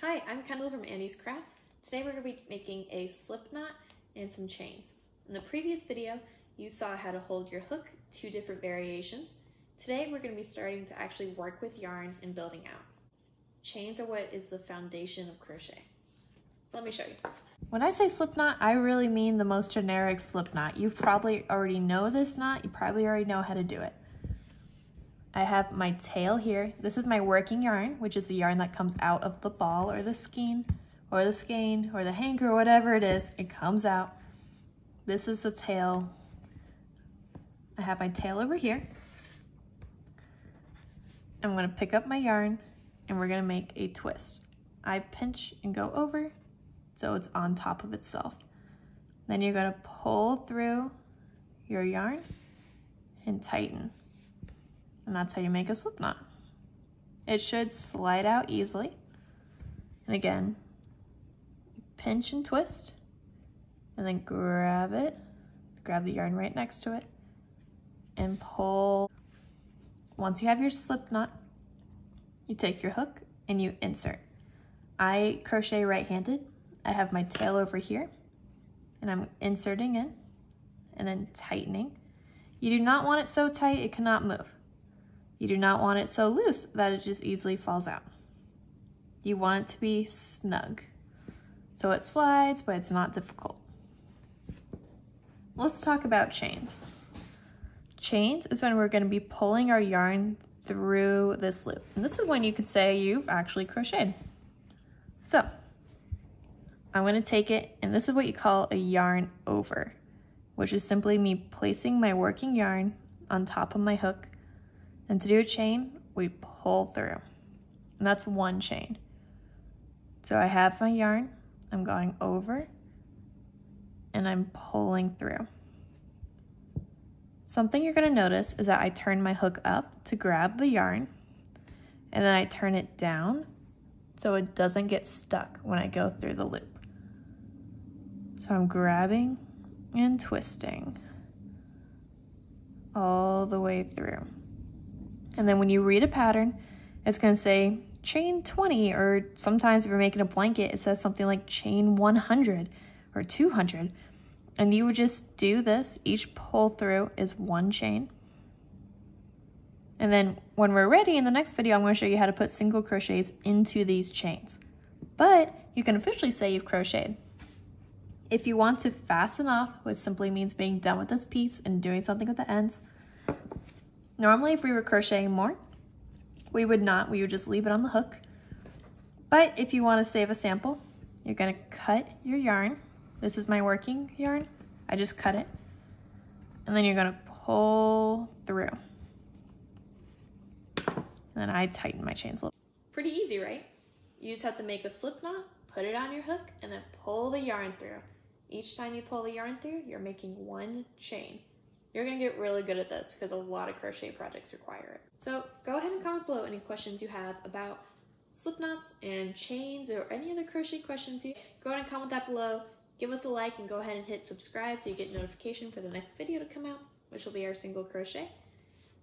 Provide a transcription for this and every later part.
Hi, I'm Kendall from Annie's Crafts. Today we're going to be making a slip knot and some chains. In the previous video, you saw how to hold your hook, two different variations. Today we're going to be starting to actually work with yarn and building out. Chains are what is the foundation of crochet. Let me show you. When I say slip knot, I really mean the most generic slip knot. You probably already know this knot. You probably already know how to do it. I have my tail here. This is my working yarn, which is the yarn that comes out of the ball or the skein or the skein or the hanker or whatever it is. It comes out. This is the tail. I have my tail over here. I'm gonna pick up my yarn and we're gonna make a twist. I pinch and go over so it's on top of itself. Then you're gonna pull through your yarn and tighten. And that's how you make a slip knot. It should slide out easily. And again, pinch and twist, and then grab it, grab the yarn right next to it, and pull. Once you have your slip knot, you take your hook and you insert. I crochet right-handed. I have my tail over here, and I'm inserting in, and then tightening. You do not want it so tight it cannot move. You do not want it so loose that it just easily falls out. You want it to be snug. So it slides, but it's not difficult. Let's talk about chains. Chains is when we're gonna be pulling our yarn through this loop. And this is when you could say you've actually crocheted. So I'm gonna take it, and this is what you call a yarn over, which is simply me placing my working yarn on top of my hook and to do a chain, we pull through. And that's one chain. So I have my yarn, I'm going over, and I'm pulling through. Something you're gonna notice is that I turn my hook up to grab the yarn, and then I turn it down so it doesn't get stuck when I go through the loop. So I'm grabbing and twisting all the way through. And then when you read a pattern, it's going to say chain 20, or sometimes if you're making a blanket, it says something like chain 100 or 200. And you would just do this. Each pull through is one chain. And then when we're ready in the next video, I'm going to show you how to put single crochets into these chains. But you can officially say you've crocheted. If you want to fasten off, which simply means being done with this piece and doing something with the ends, Normally, if we were crocheting more, we would not. We would just leave it on the hook. But if you want to save a sample, you're going to cut your yarn. This is my working yarn. I just cut it. And then you're going to pull through. And then I tighten my chains a little. Pretty easy, right? You just have to make a slip knot, put it on your hook, and then pull the yarn through. Each time you pull the yarn through, you're making one chain. You're gonna get really good at this because a lot of crochet projects require it. So go ahead and comment below any questions you have about slip knots and chains or any other crochet questions you go ahead and comment that below. Give us a like and go ahead and hit subscribe so you get notification for the next video to come out which will be our single crochet.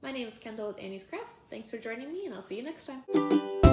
My name is kendall with annie's crafts. Thanks for joining me and i'll see you next time